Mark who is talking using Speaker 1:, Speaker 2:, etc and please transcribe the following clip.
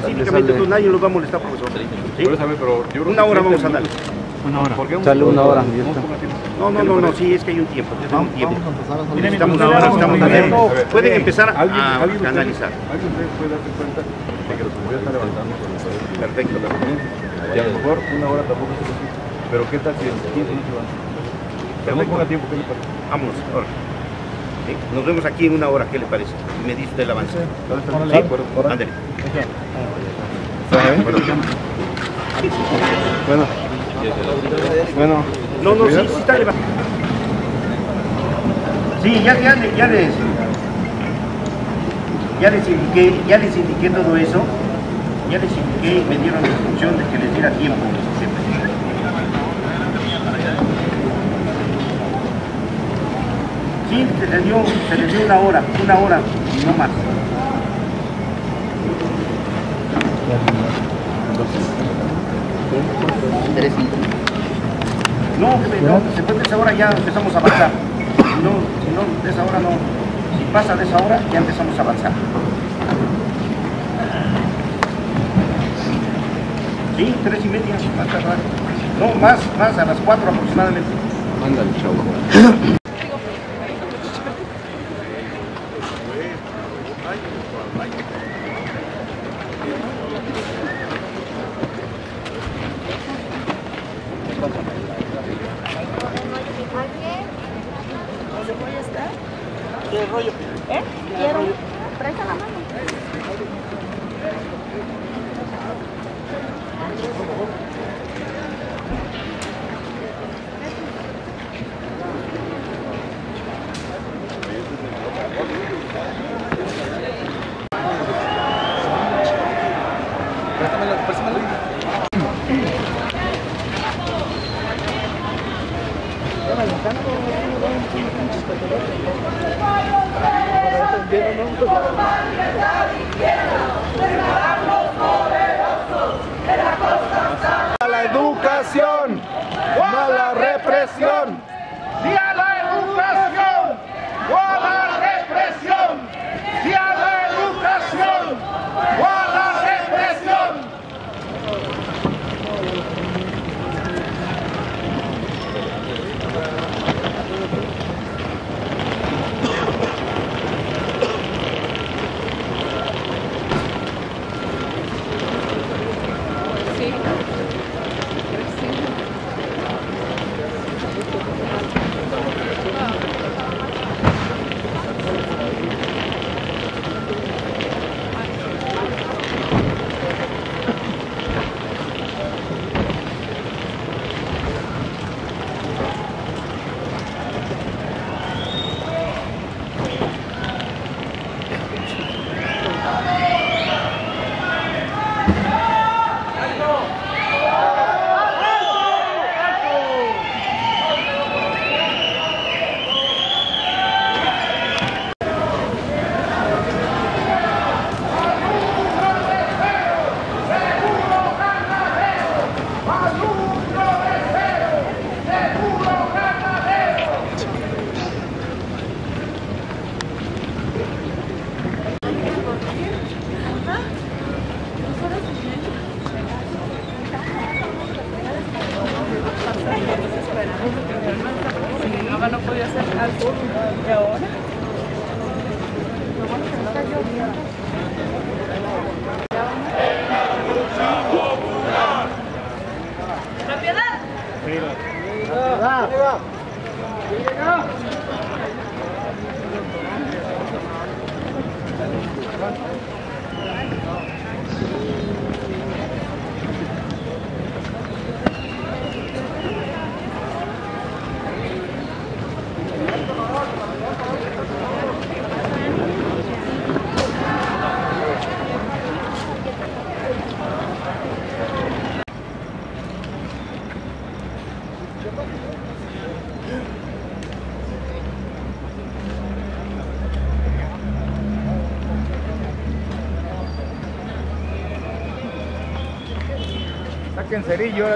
Speaker 1: Pacíficamente, pues nadie nos va a molestar, profesor. ¿Sí?
Speaker 2: A pero
Speaker 1: Una
Speaker 2: que
Speaker 1: hora vamos a darle.
Speaker 3: Una hora.
Speaker 2: ¿Por qué
Speaker 3: Sale una hora.
Speaker 2: Vamos.
Speaker 1: No, no, no, no, sí, es que hay un tiempo, es un tiempo. Necesitamos una hora,
Speaker 2: vamos a
Speaker 1: estamos
Speaker 2: ver,
Speaker 1: viendo.
Speaker 2: a ver,
Speaker 1: Pueden
Speaker 2: a ver,
Speaker 1: empezar
Speaker 2: ¿alguien-
Speaker 1: a
Speaker 2: alguien de ustedes-
Speaker 1: analizar.
Speaker 2: ¿Alguien puede darse cuenta de que la seguridad está levantando?
Speaker 1: Perfecto, perfecto.
Speaker 2: Y a lo mejor una hora tampoco es suficiente. Pero ¿qué tal si en 15 minutos no ponga tiempo, ¿qué le parece?
Speaker 1: Vámonos, ahora. Sí, Nos vemos aquí en una hora, ¿qué le parece? Me dice usted el avance. Sí, ándale.
Speaker 3: Bueno. Bueno.
Speaker 1: No, no, sí, sí está. Sí, ya, ya, ya les, ya les indiqué, ya les indiqué todo eso, ya les indiqué y me dieron la instrucción de que les diera tiempo. Sí, se les dio, se les dio una hora, una hora, no más. No, no, después de esa hora ya empezamos a avanzar. Si no, si no, de esa hora no. Si pasa de esa hora, ya empezamos a avanzar. Sí, tres y media. No, más, más, a las cuatro aproximadamente.
Speaker 3: Ándale, chavo.
Speaker 4: ¿Eh? Quiero. Presta la mano.
Speaker 3: A la educación, no a la represión.
Speaker 1: ¡Sí a la educación! ¡O a la represión! ¡Sí a la educación! ¡O a la represión!
Speaker 4: No ¿Y ahora? ¡La
Speaker 3: Saquen cerillo.